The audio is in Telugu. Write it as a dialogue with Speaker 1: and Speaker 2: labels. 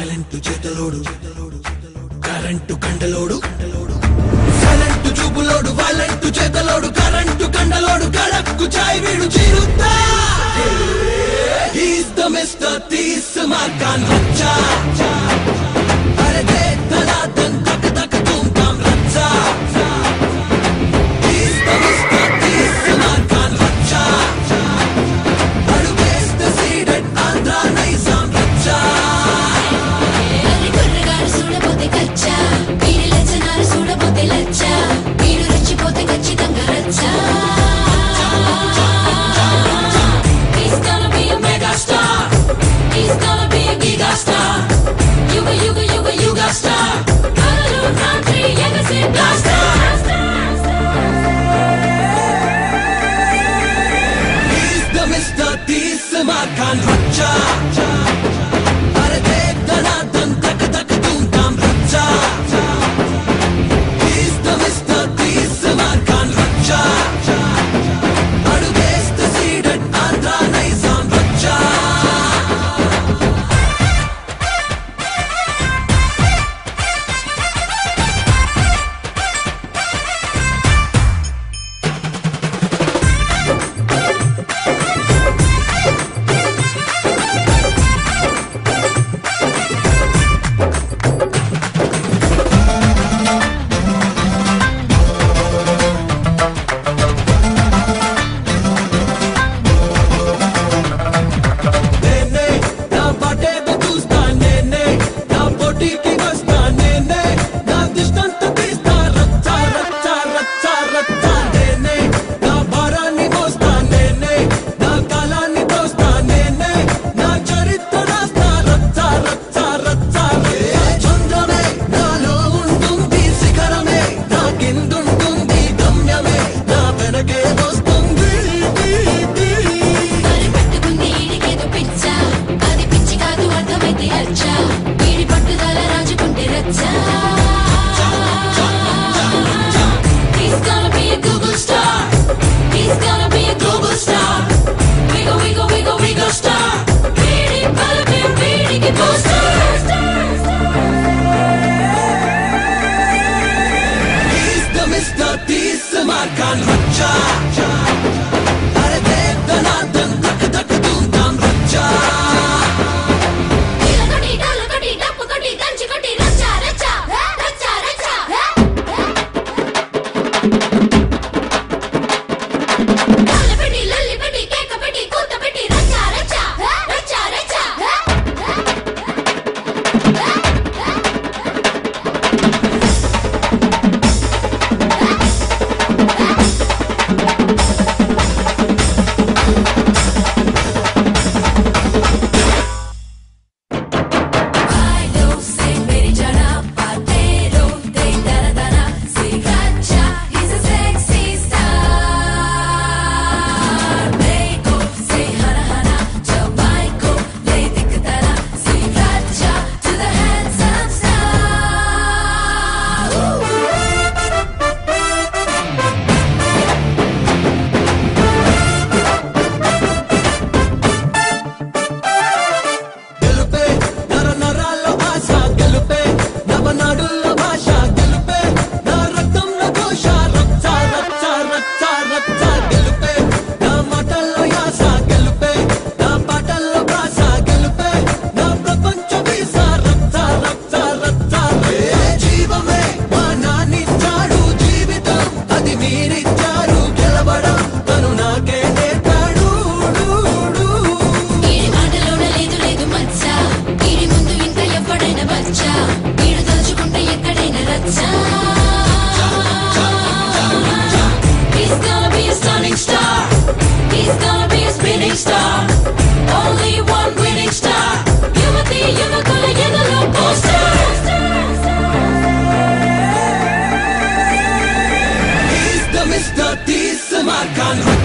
Speaker 1: టాలెంట్ చేతలోడు కరెంటు కండలోడు. కరెంటు చూపులోడు వాలెంటు చేతలోడు. కరెంటు కండలోడు కడ kan hujja Concha. Balkan